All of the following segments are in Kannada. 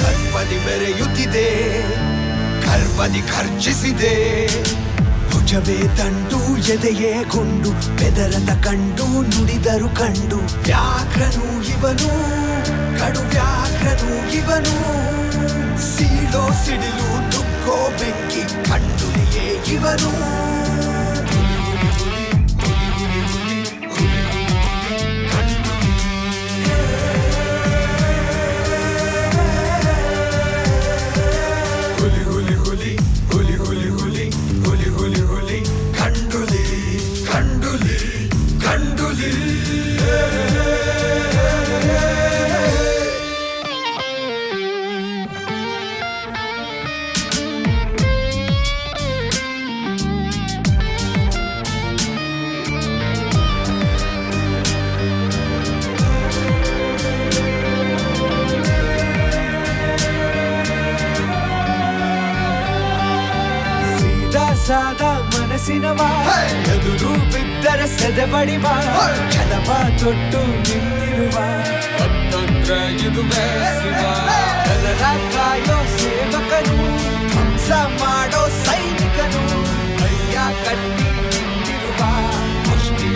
ಕರ್ಮದಿ ಮೆರೆಯುತ್ತಿದೆ, ಕರ್ಮದಿ ಖರ್ಚಿಸಿದೆ. ಭುಜವೇ ತಂಡು, ಎದೆಯೇ ಕೊಂಡು ಬೆದರದ ಕಂಡು, ನುಡಿದರು ಕಂಡು. ವ್ಯಾಘ್ರನು ಇವನು, ಕಡು ವ್ಯಾಘ್ರನು ಇವನು. ಸೀಳೋ ಸಿಡಿಲು ನುಗ್ಗೋ ಬೆಂಕಿ ಕಂಡುಲಿಯೇ ಇವನು. ಸಾದಾ ಮನಸ್ಸಿನವ ಎದುರು ಬಿದ್ದರೆ ಸೆದೆಬಡಿವ ಛಲವ ತೊಟ್ಟು ನಿಂತಿರುವ. ಅತ್ತಂದ್ರೆ ಇದುವೇ ಜನರ ಕಾಯೋ ಸೇವಕನು. ಧ್ವಂಸ ಮಾಡೋ ಸೈನಿಕನು. ಕೈಯ ಕಟ್ಟಿ ನಿಂತಿರುವ. ಮುಷ್ಟಿ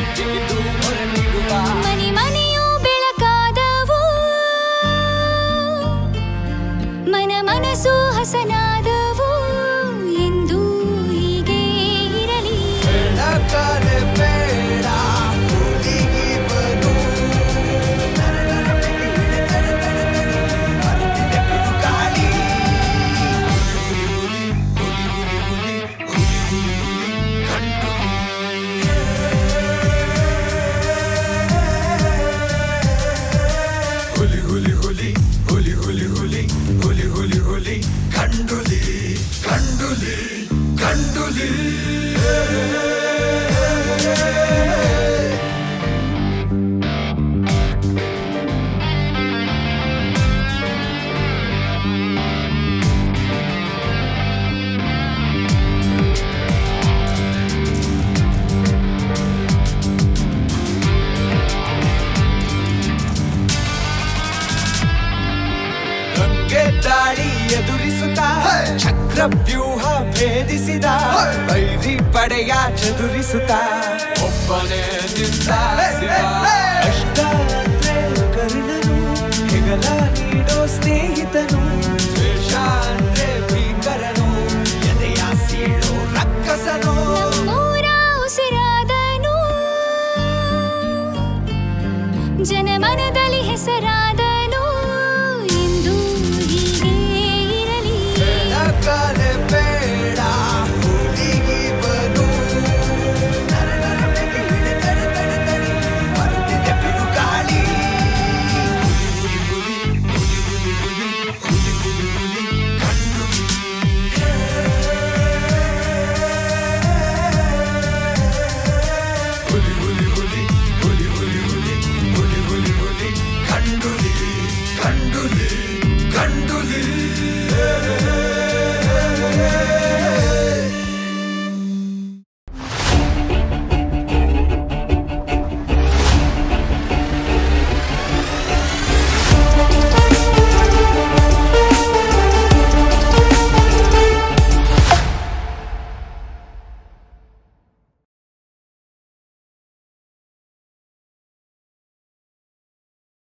ಚಕ್ರವ್ಯೂಹ ಭೇದಿಸಿದ ವೈರಿ ಪಡೆಯ ಚದುರಿಸುತ್ತ ಒಬ್ಬನೇ ನಿಂತ